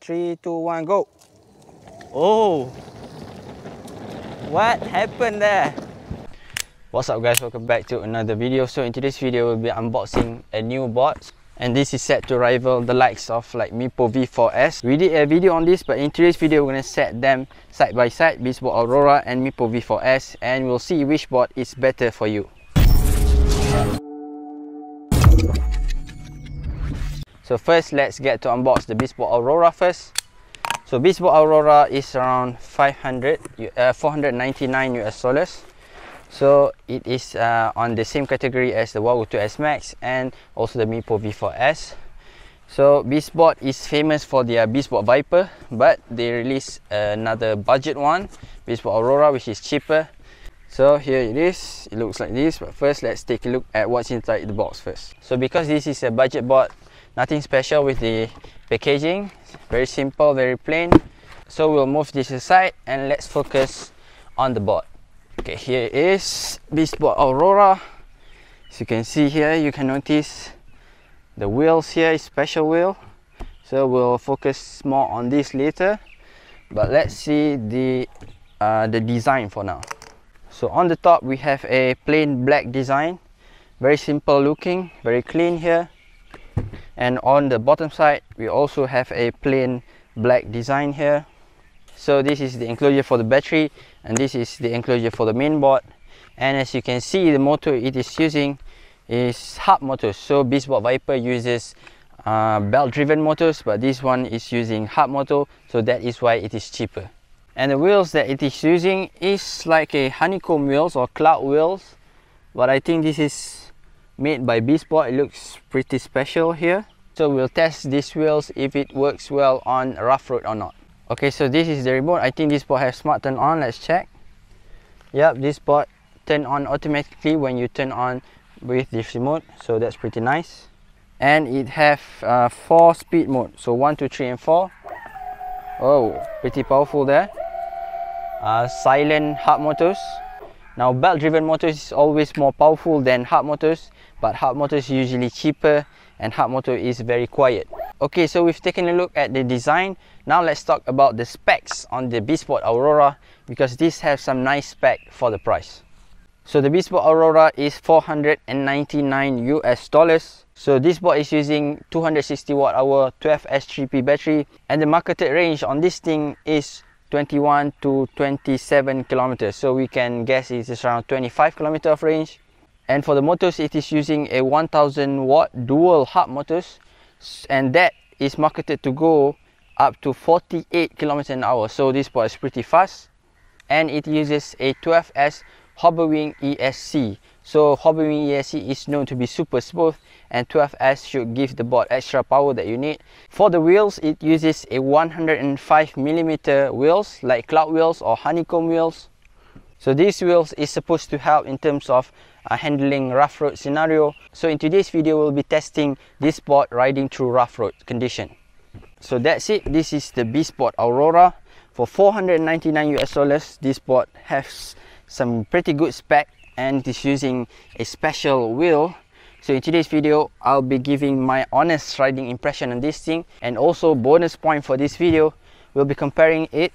Three, two, one, go. Oh, what happened there? What's up guys, welcome back to another video. So in today's video, we'll be unboxing a new board. And this is set to rival the likes of like Meepo V4S. We did a video on this, but in today's video, we're gonna set them side by side, Beastbot Aurora and Meepo V4S, and we'll see which board is better for you. So first, let's get to unbox the Beastboard Aurora first. So Beastboard Aurora is around 500, uh, 499 US dollars. So it is uh, on the same category as the Wowgo 2S Max and also the Meepo V4S. So Beastboard is famous for their Beastboard Viper, but they released another budget one, Beastboard Aurora, which is cheaper. So here it is, it looks like this, but first let's take a look at what's inside the box first. So because this is a budget board, nothing special with the packaging, very simple, very plain. So we'll move this aside and let's focus on the board. Okay, here is Beastboard Aurora. As you can see here, you can notice the wheels here is special wheel. So we'll focus more on this later. But let's see the uh, the design for now. So on the top we have a plain black design. Very simple looking, very clean here. And on the bottom side we also have a plain black design here. So this is the enclosure for the battery and this is the enclosure for the main board. And as you can see the motor it is using is hub motors. So Beastboard Viper uses uh, belt driven motors but this one is using hub motor so that is why it is cheaper. And the wheels that it is using is like a honeycomb wheels or cloud wheels but I think this is made by Beastboard it looks pretty special here. So we'll test these wheels if it works well on rough road or not. Okay so this is the remote. I think this board has smart turn on. Let's check. Yep this board turn on automatically when you turn on with this remote. So that's pretty nice. And it have uh, four speed mode. So one two three and four. Oh pretty powerful there. Uh, silent hub motors. Now belt driven motors is always more powerful than hub motors but hub is usually cheaper and hub motor is very quiet Okay, so we've taken a look at the design. Now let's talk about the specs on the Beastboard Aurora because this has some nice spec for the price. So the Beastboard Aurora is 499 US dollars. So this board is using 260 watt hour 12 S3P battery and the marketed range on this thing is 21 to 27 kilometers. So we can guess it is around 25 kilometer of range. And for the motors, it is using a 1000 watt dual hub motors and that is marketed to go up to 48 kilometers an hour. So this board is pretty fast and it uses a 12s Hobbywing ESC so Hobbywing ESC is known to be super smooth and 12s should give the board extra power that you need. For the wheels it uses a 105 millimeter wheels like cloud wheels or honeycomb wheels. So these wheels is supposed to help in terms of uh, handling rough road scenario. So in today's video, we'll be testing this board riding through rough road condition. So that's it. This is the Beastboard Aurora. For 499 US dollars, this board has some pretty good spec and it is using a special wheel. So in today's video, I'll be giving my honest riding impression on this thing and also bonus point for this video, we'll be comparing it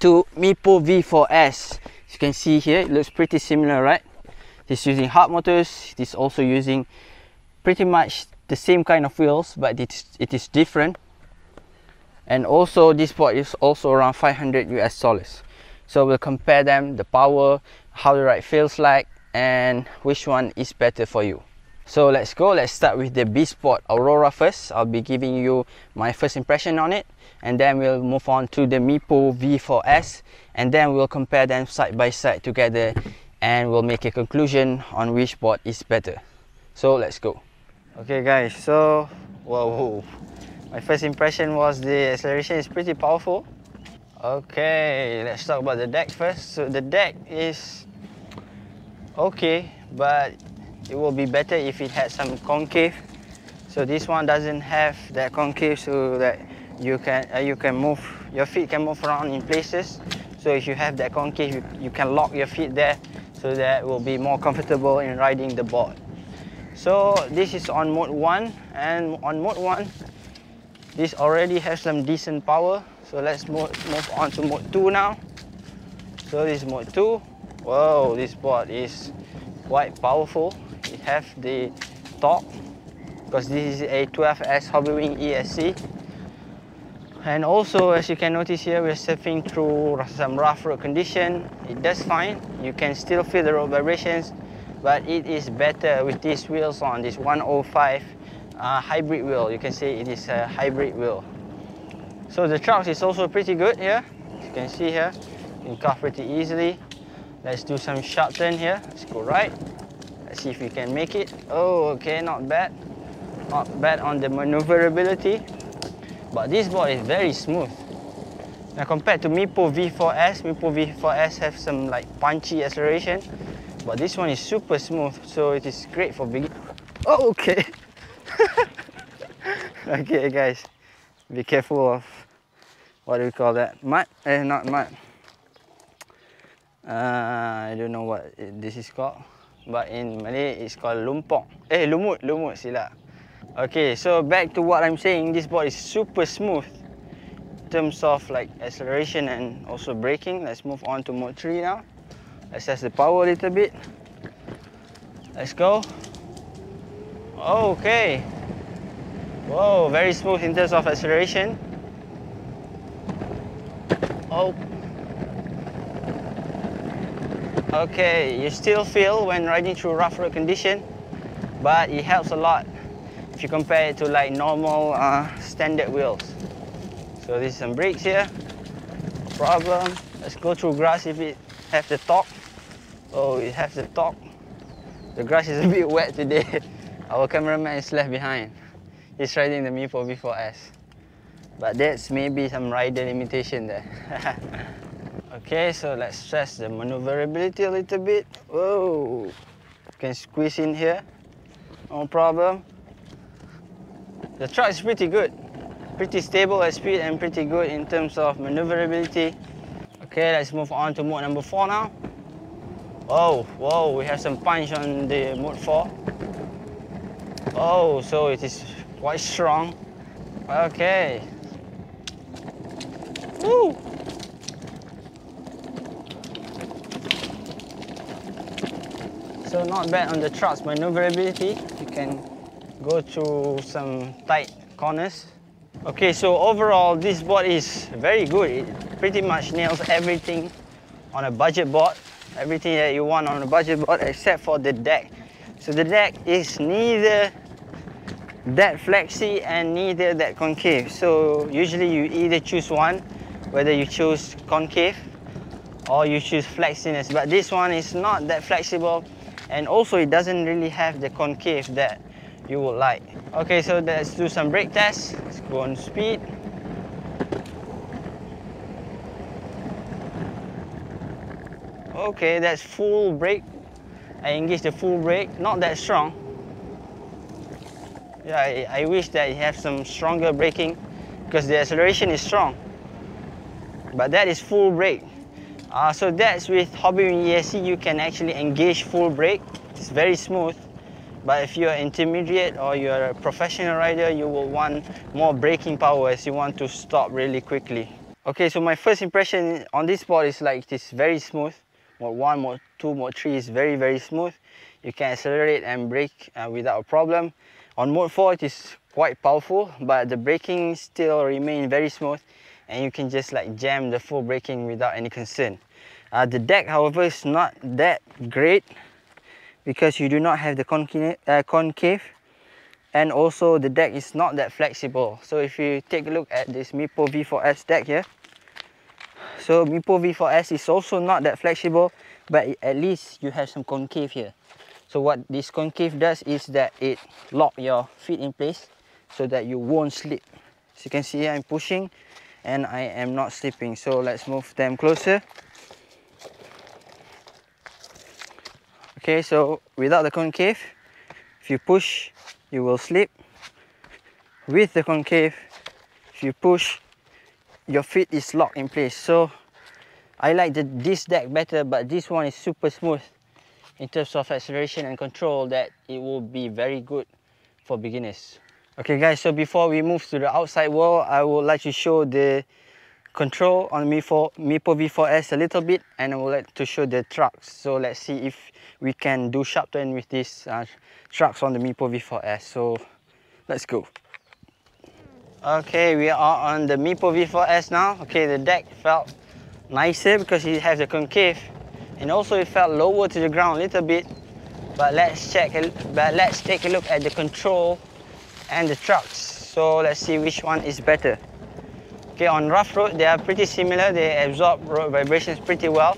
to Meepo V4S. As you can see here, it looks pretty similar, right? It's using hub motors. It is also using pretty much the same kind of wheels, but it is, it is different. And also this board is also around 500 US dollars. So we'll compare them, the power, how the ride feels like, and which one is better for you. So let's go, let's start with the Beastboard Aurora first. I'll be giving you my first impression on it and then we'll move on to the Meepo V4S and then we'll compare them side by side together and we'll make a conclusion on which board is better. So let's go. Okay guys, so whoa, my first impression was the acceleration is pretty powerful. Okay, let's talk about the deck first. So the deck is okay, but it will be better if it had some concave. So this one doesn't have that concave so that you can uh, you can move your feet can move around in places. So if you have that concave, you, you can lock your feet there so that will be more comfortable in riding the board. So this is on mode 1 and on mode 1 this already has some decent power. So let's move, move on to mode 2 now. So this is mode 2 whoa this board is quite powerful. It have the torque because this is a 12S Hobbywing ESC and also as you can notice here we're surfing through some rough road condition. It does fine. You can still feel the road vibrations but it is better with these wheels on this 105 uh, hybrid wheel. You can say it is a hybrid wheel. So the truck is also pretty good here. You can see here you can carve pretty easily. Let's do some sharp turn here. Let's go right. Let's see if we can make it. Oh okay not bad. Not bad on the maneuverability but this board is very smooth. Now compared to Meepo V4S Meepo V4S have some like punchy acceleration. But this one is super smooth so it is great for beginners oh okay. Okay guys. Be careful of what do we call that. Mud? Eh not mud. Uh, I don't know what this is called. But in Malay it's called lumpok eh lumut lumut sila okay so back to what I'm saying this board is super smooth in terms of like acceleration and also braking. Let's move on to mode 3 now. Test the power a little bit. Let's go. Okay. Whoa, very smooth in terms of acceleration. Oh. Okay, you still feel when riding through rough road condition, but it helps a lot if you compare it to like normal uh, standard wheels. So there's some brakes here, problem. Let's go through grass if it have the torque. Oh, it has the torque. The grass is a bit wet today. Our cameraman is left behind he's riding the Meepo V4S. But that's maybe some rider limitation there. okay, so let's stress the maneuverability a little bit. Whoa, you can squeeze in here, no problem. The truck is pretty good, pretty stable at speed and pretty good in terms of maneuverability. Okay, let's move on to mode number four now. Oh, whoa, we have some punch on the mode four. Oh, so it is quite strong. Okay. Woo! So not bad on the truck's maneuverability. You can go through some tight corners. Okay, so overall this board is very good. It pretty much nails everything on a budget board. Everything that you want on a budget board except for the deck. So the deck is neither that flexi and neither that concave. So usually you either choose one, whether you choose concave or you choose flexiness. But this one is not that flexible and also it doesn't really have the concave that you would like. Okay, so let's do some brake tests. Let's go on speed. Okay, that's full brake. I engage the full brake, not that strong. Yeah, I, I wish that it have some stronger braking because the acceleration is strong. But that is full brake. Uh, so that's with Hobbywing ESC, you can actually engage full brake. It's very smooth. But if you're intermediate or you're a professional rider, you will want more braking power as you want to stop really quickly. Okay, so my first impression on this board is like it is very smooth. Mode 1, Mode 2, Mode 3 is very, very smooth. You can accelerate and brake uh, without a problem. On mode 4 it is quite powerful but the braking still remain very smooth and you can just like jam the full braking without any concern. Uh, the deck however is not that great because you do not have the concave, uh, concave and also the deck is not that flexible. So if you take a look at this Meepo V4S deck here, so Meepo V4S is also not that flexible but at least you have some concave here. So what this concave does is that it lock your feet in place so that you won't slip. As you can see I'm pushing and I am not slipping. So let's move them closer. Okay, so without the concave, if you push, you will slip. With the concave, if you push, your feet is locked in place. So I like the, this deck better, but this one is super smooth in terms of acceleration and control that it will be very good for beginners. Okay guys, so before we move to the outside world, I would like to show the control on Meepo, Mipo V4S a little bit and I would like to show the trucks. So let's see if we can do sharp turn with these uh, trucks on the Meepo V4S. So let's go. Okay, we are on the Meepo V4S now. Okay, the deck felt nicer because it has a concave and also it felt lower to the ground a little bit. But let's check, but let's take a look at the control and the trucks. So let's see which one is better. Okay, on rough road, they are pretty similar. They absorb road vibrations pretty well.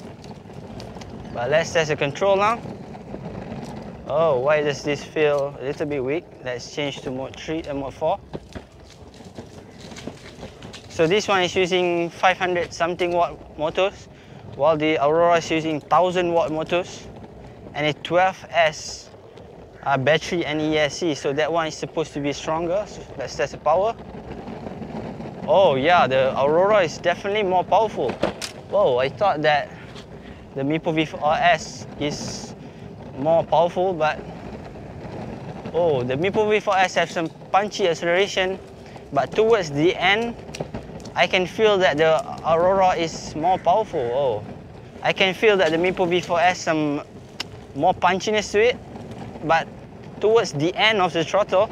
But let's test the control now. Oh, why does this feel a little bit weak? Let's change to mode 3 and mode 4. So this one is using 500 something watt motors, while the Aurora is using 1000 watt motors and a 12S uh, battery and ESC. So that one is supposed to be stronger. So let's test the power. Oh yeah, the Aurora is definitely more powerful. Whoa, I thought that the Meepo V4S is more powerful, but oh, the Meepo V4S have some punchy acceleration, but towards the end, I can feel that the Aurora is more powerful. Oh, I can feel that the Meepo V4S has some more punchiness to it, but towards the end of the throttle,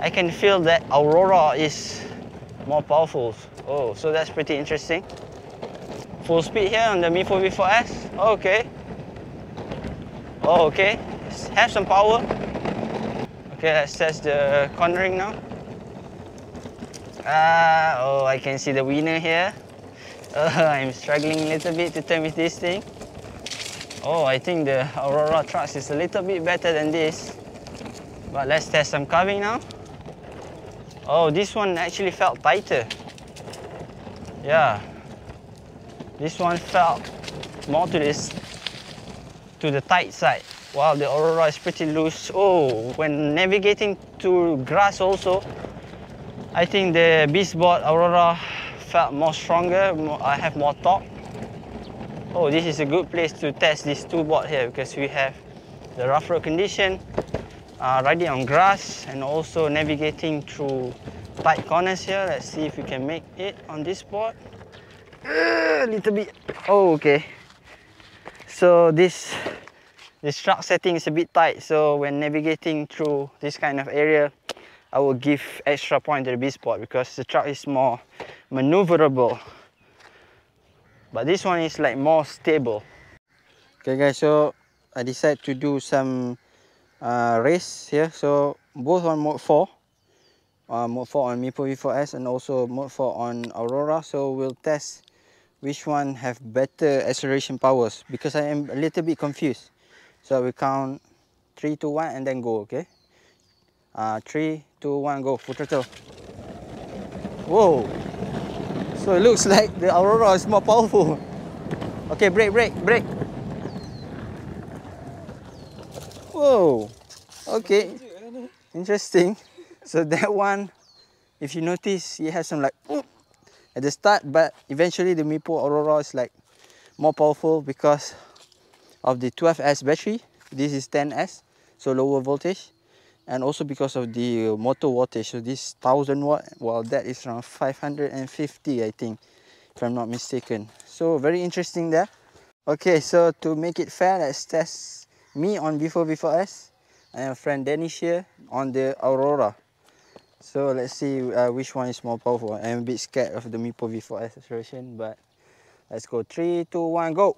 I can feel that Aurora is more powerful. Oh, so that's pretty interesting. Full speed here on the Meepo V4S. Okay. Oh, okay. Have some power. Okay, let's test the cornering now. Ah, oh, I can see the winner here. Uh, I'm struggling a little bit to turn with this thing. Oh, I think the Aurora Trucks is a little bit better than this. But let's test some carving now. Oh, this one actually felt tighter. Yeah. This one felt more to this, to the tight side, while the Aurora is pretty loose. Oh, when navigating to grass also, I think the Beastbot Aurora felt more stronger, I have more torque. Oh, this is a good place to test this two board here because we have the rough road condition uh, riding on grass and also navigating through tight corners here. Let's see if we can make it on this board. A uh, little bit. Oh, okay. So this this truck setting is a bit tight. So when navigating through this kind of area, I will give extra point to the Beastboard because the truck is more maneuverable. But this one is like more stable. Okay guys, so I decided to do some uh, race here. So both on mode 4. Uh, mode 4 on Meepo V4S and also mode 4 on Aurora. So we'll test which one have better acceleration powers because I am a little bit confused. So we count 3, 2, 1 and then go, okay? Uh, 3, 2, 1, go, full throttle. Whoa! So it looks like the Aurora is more powerful. Okay, brake, brake, brake. Whoa, okay, interesting. So that one, if you notice, it has some like at the start, but eventually the Meepo Aurora is like more powerful because of the 12S battery. This is 10S, so lower voltage. And also because of the uh, motor wattage, so this 1000 watt, well that is around 550, I think, if I'm not mistaken. So very interesting there. Okay, so to make it fair, let's test me on Before V4S and friend Dennis here on the Aurora. So let's see uh, which one is more powerful. I'm a bit scared of the Meepo V4S acceleration, but let's go. Three, two, one, go.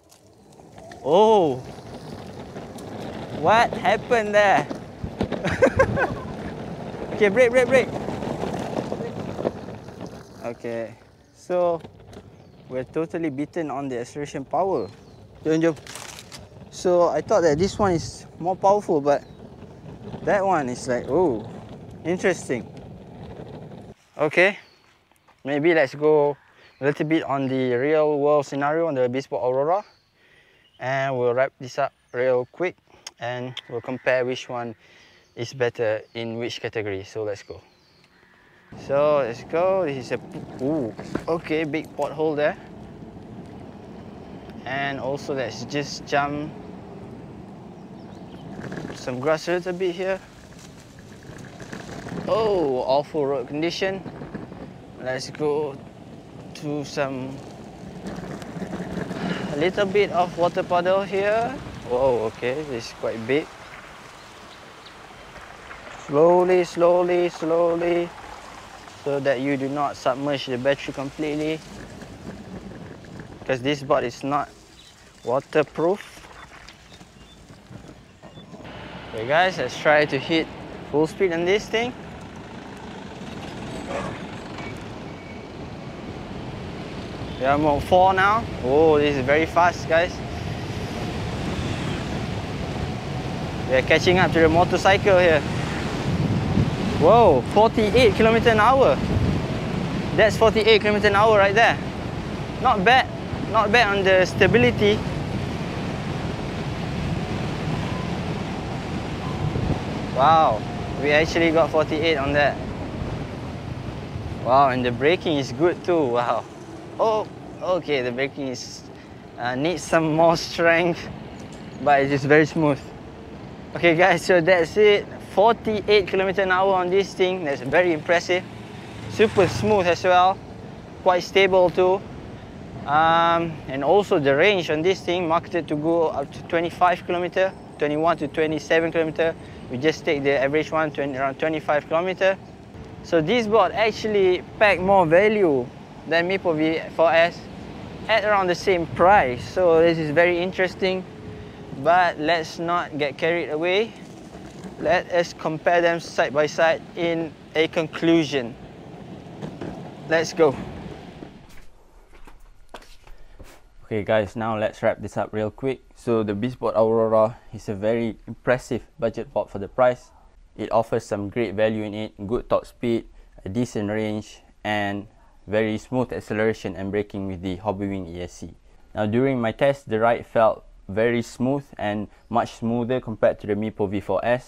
Oh, what happened there? okay, brake, brake, brake. Okay, so we're totally beaten on the acceleration power. So I thought that this one is more powerful, but that one is like, oh, interesting. Okay, maybe let's go a little bit on the real world scenario on the Beastboard Aurora. And we'll wrap this up real quick and we'll compare which one is better in which category. So let's go. So let's go. This is a, ooh, okay, big pothole there and also let's just jump some grass a little bit here Oh, awful road condition. Let's go to some a little bit of water puddle here. Whoa, okay, this is quite big. Slowly, slowly, slowly, so that you do not submerge the battery completely. Because this board is not waterproof. Okay guys, let's try to hit full speed on this thing. Are mode 4 now. Oh, this is very fast guys. We are catching up to the motorcycle here. Whoa, 48 kilometer an hour. That's 48 kilometer an hour right there. Not bad. Not bad on the stability. Wow, we actually got 48 on that. Wow, and the braking is good too. Wow. Oh, okay, the braking is uh, needs some more strength, but it is very smooth. Okay guys, so that's it. 48 km an hour on this thing. That's very impressive. Super smooth as well. Quite stable too. Um, and also the range on this thing marketed to go up to 25 km, 21 to 27 km. We just take the average one, 20, around 25 km. So this board actually pack more value than Meepo V4S at around the same price. So this is very interesting, but let's not get carried away. Let us compare them side by side in a conclusion. Let's go. Okay guys, now let's wrap this up real quick. So the Beastboard Aurora is a very impressive budget board for the price. It offers some great value in it, good top speed, a decent range, and very smooth acceleration and braking with the Hobbywing ESC. Now during my test, the ride felt very smooth and much smoother compared to the Meepo V4S.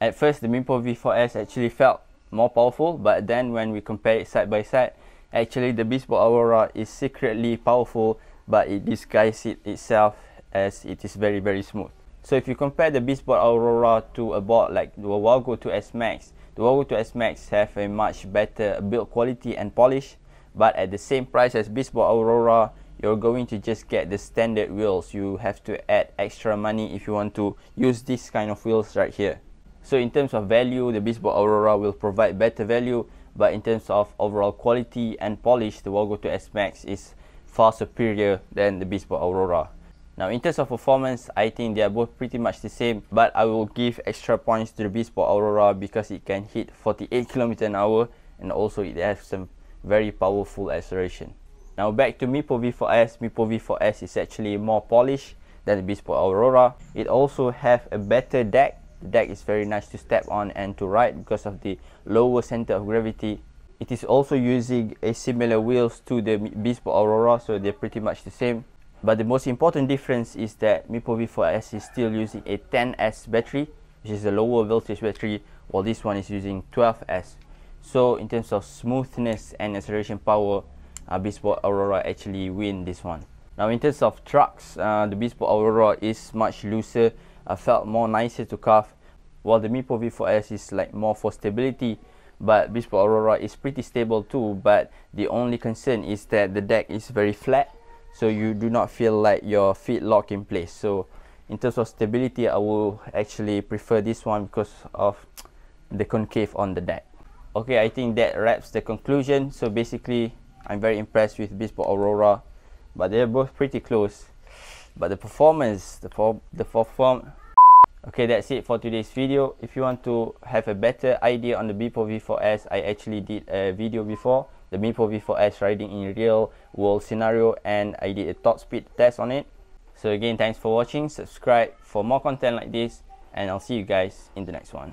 At first, the Meepo V4S actually felt more powerful, but then when we compare it side by side, actually the Beastboard Aurora is secretly powerful, but it disguises it itself as it is very very smooth. So if you compare the Beastboard Aurora to a board like the Wowgo 2S Max, the Wowgo 2S Max have a much better build quality and polish, but at the same price as Beastboard Aurora, you're going to just get the standard wheels. You have to add extra money if you want to use this kind of wheels right here. So in terms of value, the Beastboard Aurora will provide better value, but in terms of overall quality and polish, the Wowgo 2S Max is far superior than the Beastboard Aurora. Now in terms of performance, I think they are both pretty much the same, but I will give extra points to the Beastboard Aurora because it can hit 48 km an hour and also it has some very powerful acceleration. Now back to Meepo V4S, Meepo V4S is actually more polished than the Beastboard Aurora. It also have a better deck. The deck is very nice to step on and to ride because of the lower center of gravity. It is also using a similar wheels to the Beastboard Aurora, so they're pretty much the same. But the most important difference is that Meepo V4S is still using a 10S battery, which is a lower voltage battery, while this one is using 12S. So in terms of smoothness and acceleration power, uh, Aurora actually win this one. Now in terms of trucks, uh, the Beastboard Aurora is much looser, uh, felt more nicer to carve, while the Meepo V4S is like more for stability, but Beastboard Aurora is pretty stable too, but the only concern is that the deck is very flat, so you do not feel like your feet lock in place. So in terms of stability I will actually prefer this one because of the concave on the deck okay I think that wraps the conclusion. So basically I'm very impressed with Beastboard Aurora but they're both pretty close. But the performance the for the perform okay that's it for today's video. If you want to have a better idea on the Meepo V4S I actually did a video before the Meepo V4S riding in real world scenario and I did a top speed test on it. So again, thanks for watching, subscribe for more content like this and I'll see you guys in the next one.